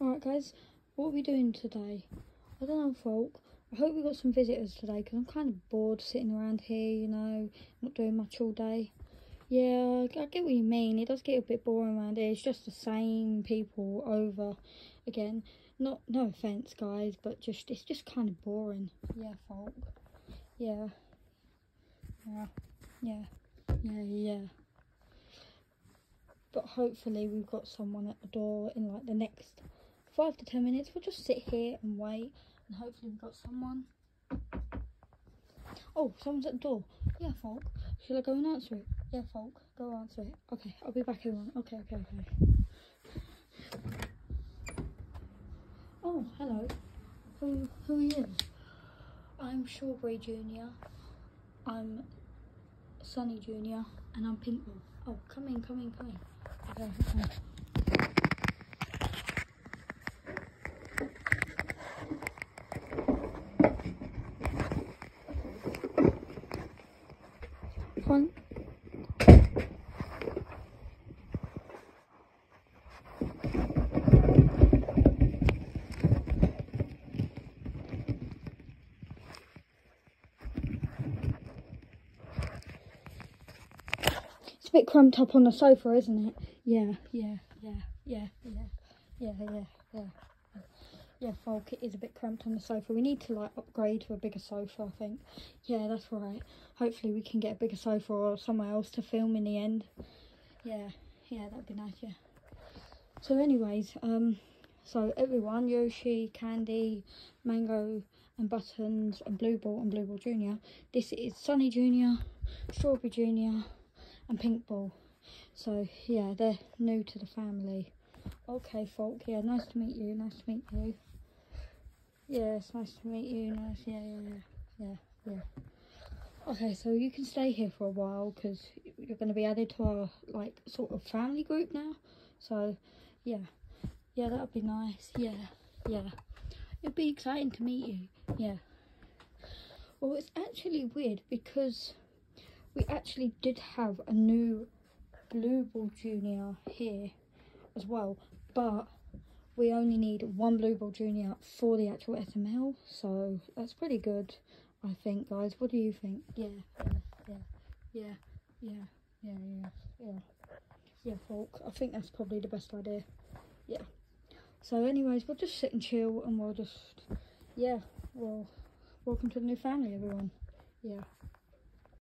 Alright guys, what are we doing today? I don't know folk. I hope we got some visitors today because I'm kind of bored sitting around here, you know, not doing much all day. Yeah, I get what you mean. It does get a bit boring around here. It's just the same people over again. Not no offense guys, but just it's just kind of boring. Yeah, folk. Yeah. Yeah. Yeah. Yeah, yeah. But hopefully we've got someone at the door in like the next five to ten minutes. We'll just sit here and wait and hopefully we've got someone. Oh, someone's at the door. Yeah, folk. Should I go and answer it? Yeah, folk. Go answer it. Okay, I'll be back in everyone. Okay, okay, okay. Oh, hello. Who who are you? I'm Strawberry Junior. I'm Sunny Junior and I'm Pinkball. Oh, come in, come in, come in. Okay, okay. Come on. It's a bit crumped up on the sofa, isn't it? Yeah, yeah, yeah, yeah, yeah, yeah, yeah, yeah. Yeah, folk, it is a bit cramped on the sofa. We need to like upgrade to a bigger sofa, I think. Yeah, that's right. Hopefully we can get a bigger sofa or somewhere else to film in the end. Yeah, yeah, that'd be nice, yeah. So anyways, um, so everyone, Yoshi, Candy, Mango and Buttons and Blue Ball and Blue Ball Junior. This is Sunny Junior, Strawberry Junior and Pink Ball. So yeah, they're new to the family. Okay, folk. Yeah, nice to meet you. Nice to meet you. Yeah, it's nice to meet you. Nice. Yeah, yeah, yeah, yeah, yeah. Okay, so you can stay here for a while because you're going to be added to our like sort of family group now. So, yeah, yeah, that'd be nice. Yeah, yeah. It'd be exciting to meet you. Yeah. Well, it's actually weird because we actually did have a new Blue Ball Junior here as well, but we only need one Blue Ball Junior for the actual SML, so that's pretty good, I think, guys. What do you think? Yeah, yeah, yeah, yeah, yeah, yeah, yeah, yeah, folk. I think that's probably the best idea. Yeah. So, anyways, we'll just sit and chill, and we'll just, yeah, well, welcome to the new family, everyone. Yeah.